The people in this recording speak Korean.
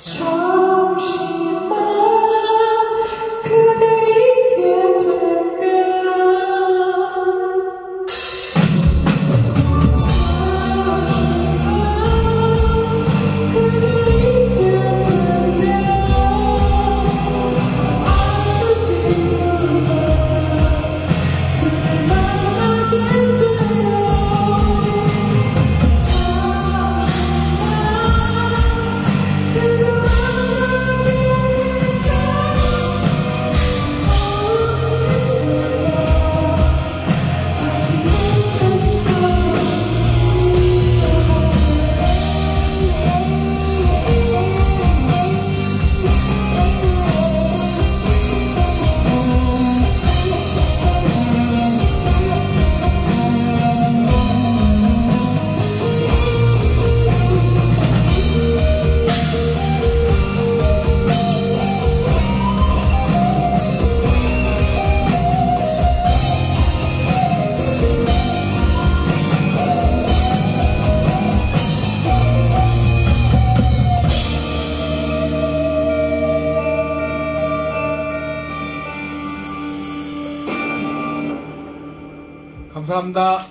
Try 감사합니다.